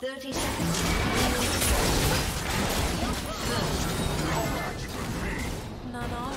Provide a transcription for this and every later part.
30 seconds. Not all.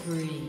Spree.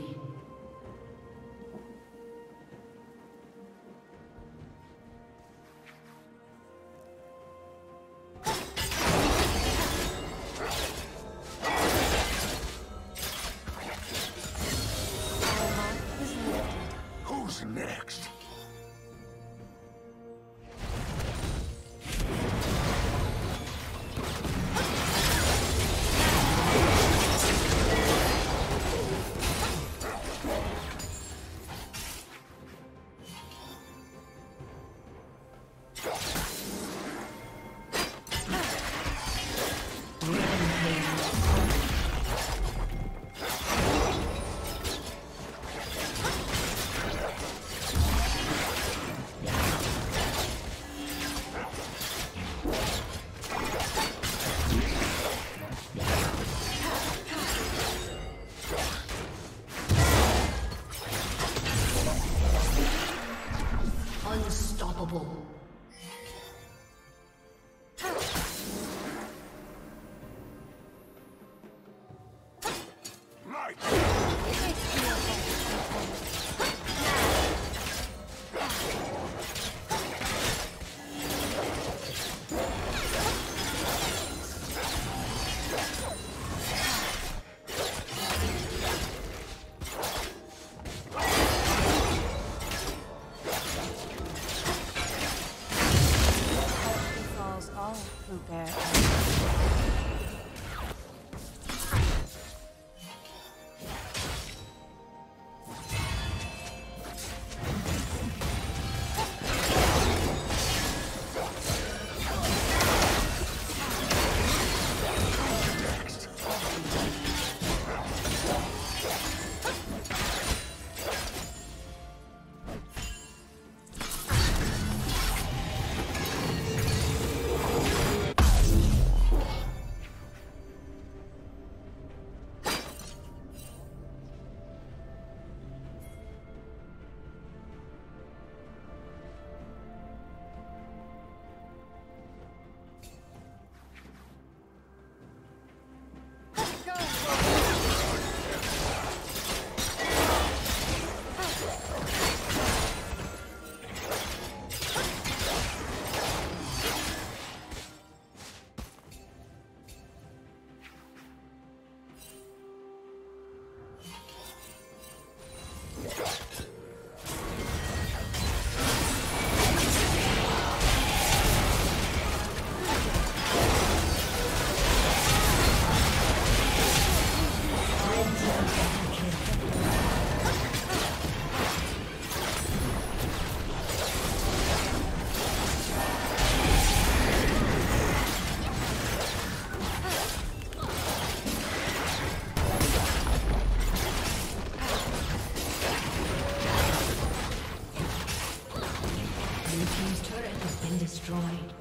Destroyed.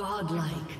Godlike.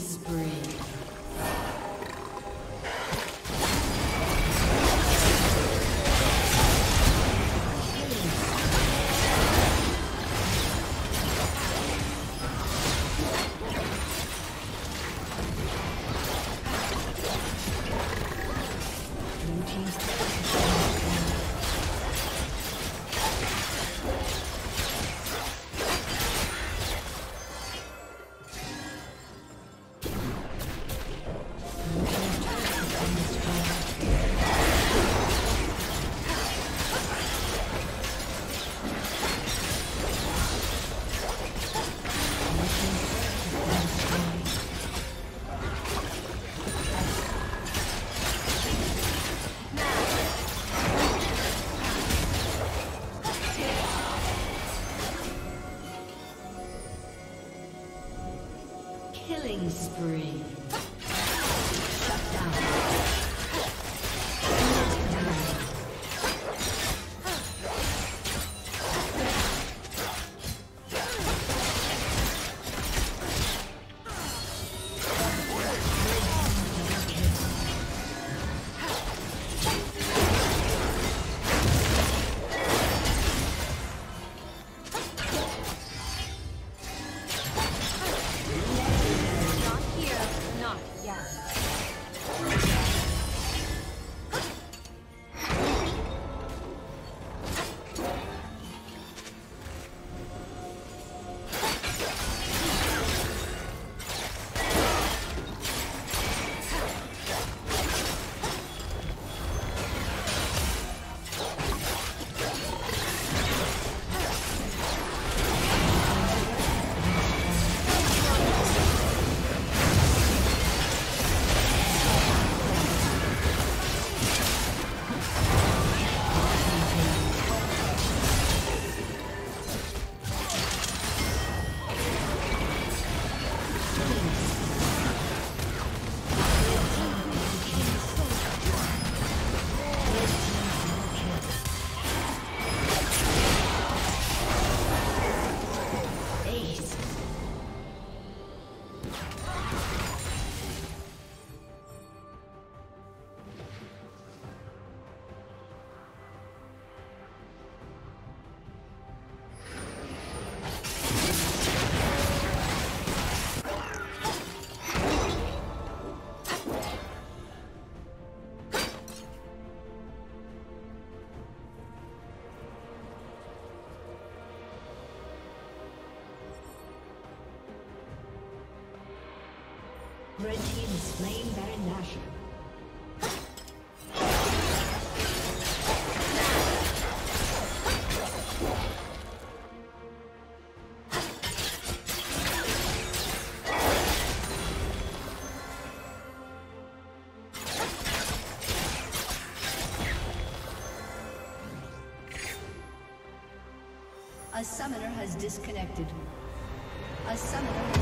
Killing spree. Slain Baron Nashor. A summoner has disconnected. A summoner.